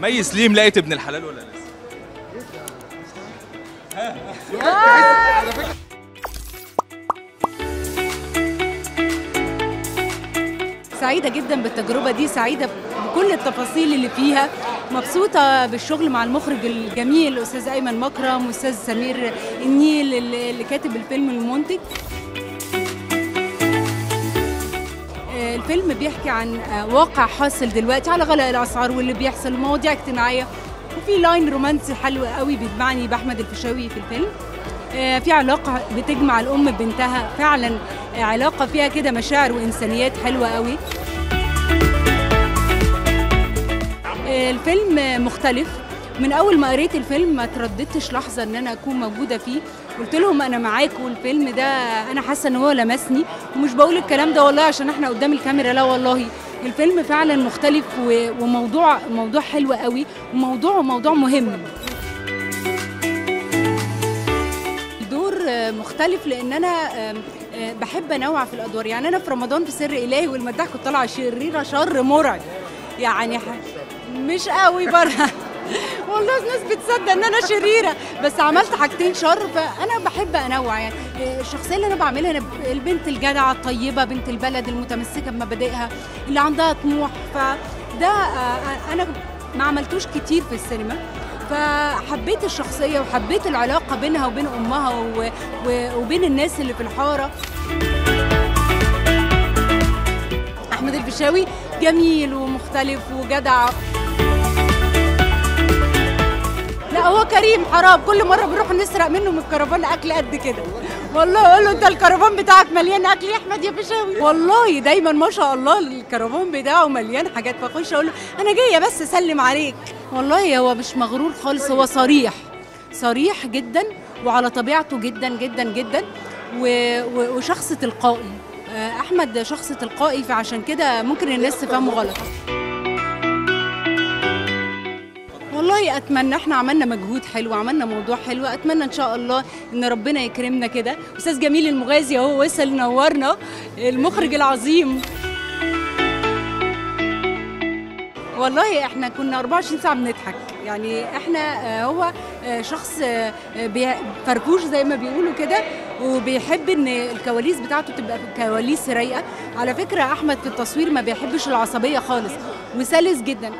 مي سليم لقيت ابن الحلال ولا لسه؟ سعيدة جدا بالتجربة دي سعيدة بكل التفاصيل اللي فيها. مبسوطة بالشغل مع المخرج الجميل أستاذ أيمن مكرم وأستاذ سمير النيل اللي كاتب الفيلم المنتج. الفيلم بيحكي عن آه، واقع حاصل دلوقتي على غلاء الأسعار واللي بيحصل مواضيع اجتماعية. وفي لاين رومانسي حلو قوي بيجمعني بأحمد الفيشاوي في الفيلم. آه، في علاقة بتجمع الأم ببنتها. فعلا آه، علاقة فيها كده مشاعر وإنسانيات حلوة قوي. الفيلم مختلف. من أول ما قريت الفيلم ما ترددتش لحظة إن أنا أكون موجودة فيه. قلت لهم أنا معاكم والفيلم ده أنا حاسة إن هو لمسني. ومش بقول الكلام ده والله عشان إحنا قدام الكاميرا لا والله. الفيلم فعلا مختلف وموضوع موضوع حلو قوي. وموضوع موضوع مهم. الدور مختلف لأن أنا آه، بحب أنوع في الأدوار. يعني أنا في رمضان في سر إلهي والمداح كنت طالعة شريرة شر مرعب. يعني مش قوي بره والله الناس بتصدق إن أنا شريرة بس عملت حاجتين شر فأنا بحب أنوع يعني. الشخصية اللي أنا بعملها أنا البنت الجدعة الطيبة بنت البلد المتمسكة بمبادئها اللي عندها طموح. فده آه، أنا ما عملتوش كتير في السينما. فحبيت الشخصية وحبيت العلاقة بينها وبين. و... وبين الناس اللي في الحارة. أحمد الفيشاوي جميل ومختلف وجدع. هو كريم حرام. كل مرة بنروح نسرق منه من الكرفان أكل قد كده. والله أقول له أنت الكرفان بتاعك مليان أكل يا أحمد يا فيشاوي والله دايما ما شاء الله الكرفان بتاعه مليان حاجات. فأخش أقول له أنا جاية بس أسلم عليك. والله هو مش مغرور خالص هو صريح. صريح جدا وعلى طبيعته جدا جدا جدا. وشخص تلقائي. آه، أحمد شخص تلقائي فعشان كده ممكن الناس تفهمه غلط. والله أتمنى إحنا عملنا مجهود حلو عملنا موضوع حلو أتمنى إن شاء الله إن ربنا يكرمنا كده. أستاذ جميل المغازي أهو وصل نورنا المخرج العظيم. والله إحنا كنا 24 ساعة بنضحك. يعني إحنا آه، هو آه، شخص آه، فرفوش زي ما بيقولوا كده وبيحب إن الكواليس بتاعته تبقى كواليس رايقة. على فكرة أحمد في التصوير ما بيحبش العصبية خالص وسلس جدا.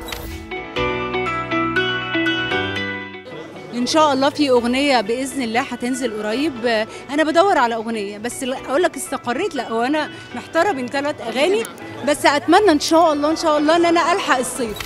إن شاء الله في أغنية بإذن الله هتنزل قريب. أنا بدور على أغنية بس أقول لك استقريت. لا وأنا محتارة بين ثلاث أغاني بس أتمنى إن شاء الله إن شاء الله إن أنا ألحق الصيف.